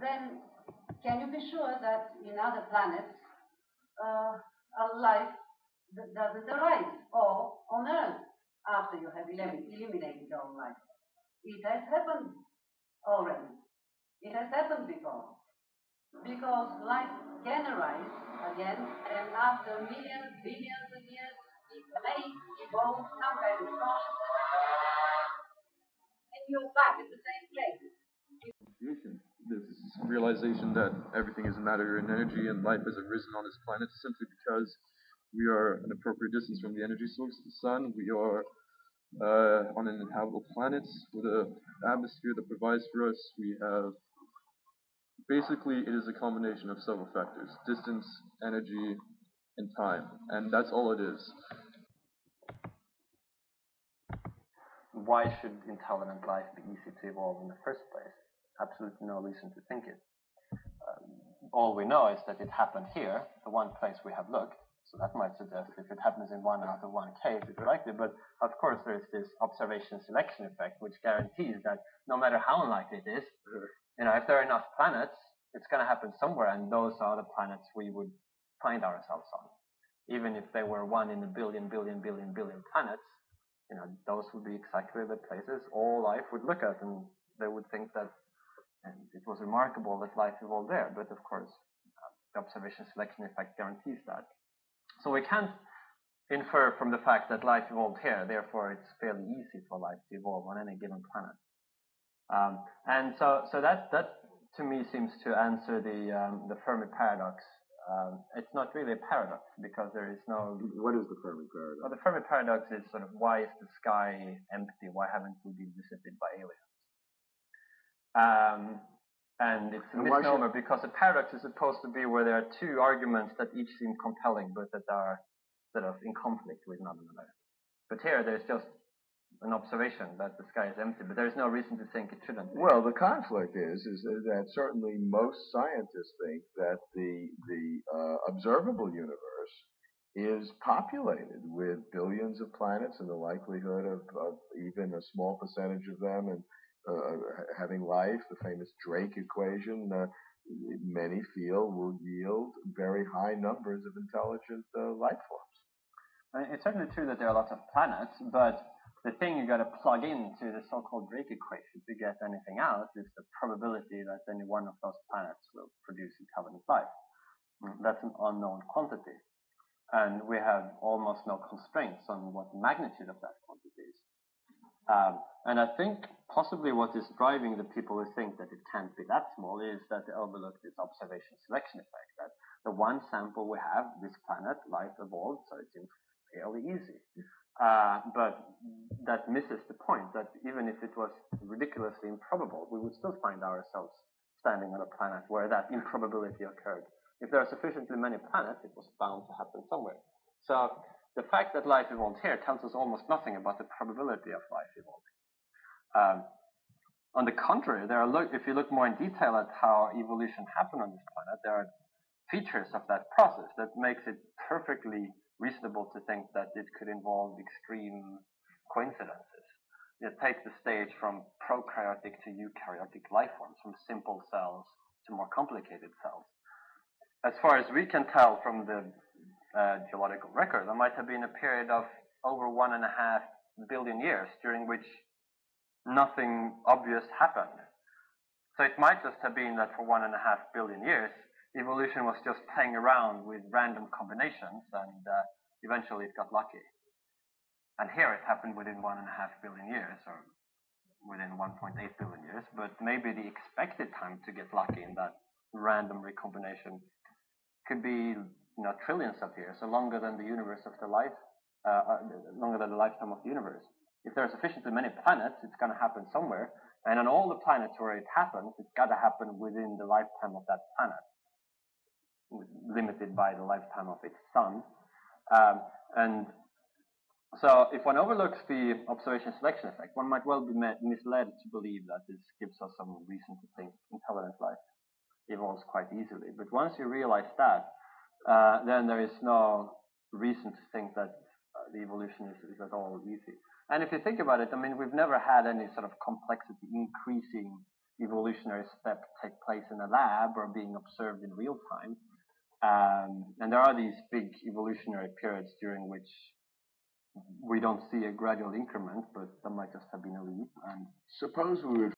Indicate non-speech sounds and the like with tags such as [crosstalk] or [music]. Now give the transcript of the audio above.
then can you be sure that in other planets uh, life doesn't arise, or on Earth after you have eliminated all life? It has happened already. It has happened before. Because life can arise again, and after millions, billions of years, it may evolve some kind consciousness. And you're back at the same place. This realization that everything is matter and energy and life has arisen on this planet simply because we are an appropriate distance from the energy source of the sun. We are uh, on an inhabitable planet with an atmosphere that provides for us. We have basically it is a combination of several factors: distance, energy, and time, and that's all it is. Why should intelligent life be easy to evolve in the first place? Absolutely no reason to think it. Um, all we know is that it happened here, the one place we have looked, so that might suggest if it happens in one out of one case, it's likely. But of course, there is this observation selection effect, which guarantees that no matter how unlikely it is, you know, if there are enough planets, it's going to happen somewhere, and those are the planets we would find ourselves on. Even if they were one in a billion, billion, billion, billion planets, you know, those would be exactly the places all life would look at, and they would think that it was remarkable that life evolved there. But of course, uh, the observation selection effect guarantees that. So we can't infer from the fact that life evolved here, therefore it's fairly easy for life to evolve on any given planet. Um, and so, so that, that to me seems to answer the, um, the Fermi paradox. Um, it's not really a paradox because there is no. What is the Fermi paradox? Well, the Fermi paradox is sort of why is the sky empty? Why haven't we been visited by aliens? Um, and it's a and misnomer because a paradox is supposed to be where there are two arguments that each seem compelling but that are sort of in conflict with one another. But here there's just an observation that the sky is empty, but there's no reason to think it shouldn't. Be. Well, the conflict is is that certainly most scientists think that the the uh, observable universe is populated with billions of planets, and the likelihood of, of even a small percentage of them and uh, having life, the famous Drake equation, uh, many feel will yield very high numbers of intelligent uh, life forms. It's certainly true that there are lots of planets, but the thing you've got to plug into the so-called Drake equation to get anything out is the probability that any one of those planets will produce intelligent life. Mm, that's an unknown quantity. And we have almost no constraints on what the magnitude of that quantity is. Um, and I think possibly what is driving the people who think that it can't be that small is that they overlook this observation selection effect. That the one sample we have, this planet, life evolved, so it seems fairly easy. Uh, but that misses the point that even if it was ridiculously improbable, we would still find ourselves standing on a planet where that [laughs] improbability occurred. If there are sufficiently many planets, it was bound to happen somewhere. So the fact that life evolved here tells us almost nothing about the probability of life evolving. Um, on the contrary, there are look, if you look more in detail at how evolution happened on this planet, there are features of that process that makes it perfectly reasonable to think that it could involve extreme coincidences. It takes the stage from prokaryotic to eukaryotic life forms, from simple cells to more complicated cells. As far as we can tell from the uh, geological record. There might have been a period of over one and a half billion years during which nothing obvious happened. So it might just have been that for one and a half billion years, evolution was just playing around with random combinations and uh, eventually it got lucky. And here it happened within one and a half billion years or within 1.8 billion years, but maybe the expected time to get lucky in that random recombination could be you know, trillions of years, so longer than the universe of the life, uh, uh, longer than the lifetime of the universe. If there are sufficiently many planets, it's going to happen somewhere. And on all the planets where it happens, it's got to happen within the lifetime of that planet, limited by the lifetime of its sun. Um, and so if one overlooks the observation selection effect, one might well be misled to believe that this gives us some reason to think intelligent life evolves quite easily. But once you realize that, uh, then there is no reason to think that uh, the evolution is, is at all easy. And if you think about it, I mean, we've never had any sort of complexity increasing evolutionary step take place in a lab or being observed in real time. Um, and there are these big evolutionary periods during which we don't see a gradual increment, but there might just have been a leap. And Suppose we would